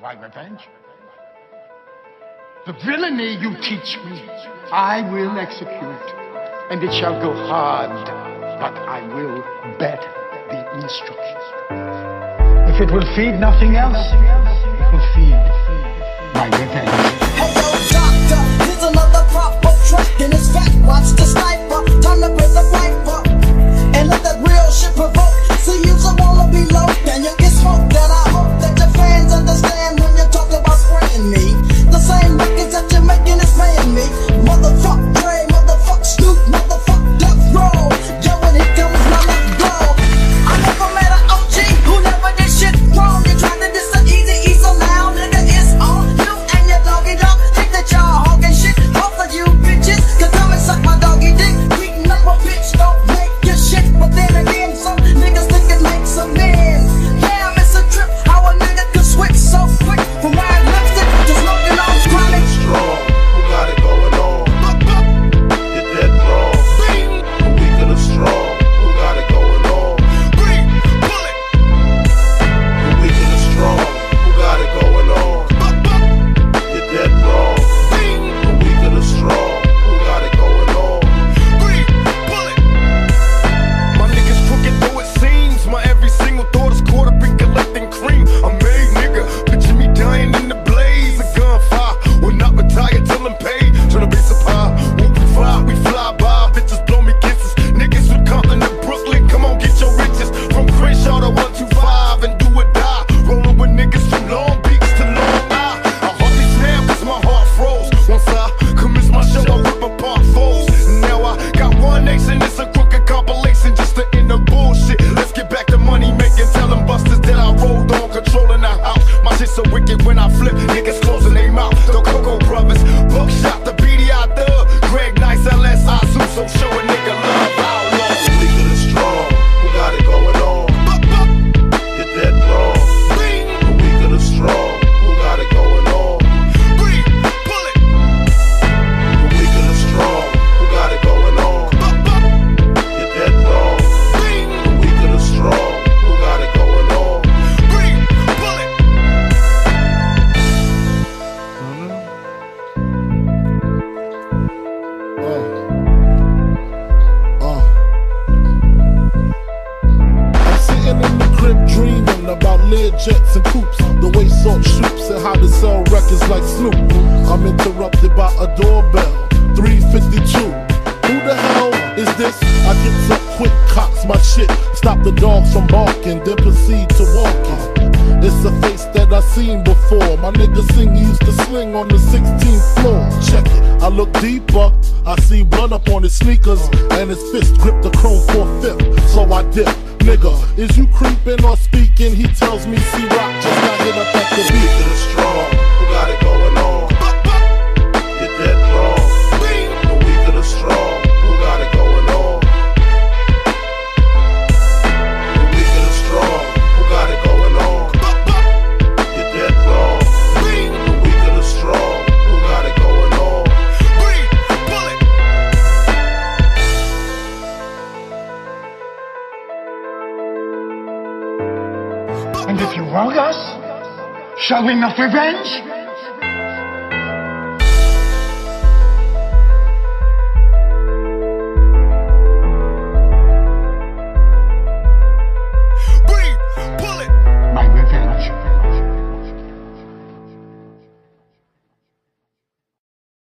Why revenge? The villainy you teach me, I will execute, and it shall go hard, but I will bed the instructions. If it will feed nothing else, it will feed my revenge. wicked when I flip. Niggas jets and coops, the way Salt shoops, and how to sell records like Snoop. I'm interrupted by a doorbell, 352. Who the hell is this? I get up quick, cocks my shit, stop the dogs from barking, then proceed to walking. It's a face that I seen before. My nigga Sing used to sling on the 16th floor. Check it, I look deeper, I see blood up on his sneakers, and his fist gripped the chrome 4 fifth. So I dip. Nigga, is you creeping or speaking? He tells me C-Rock just got hit up at the beat. And if you wrong us, shall we not revenge?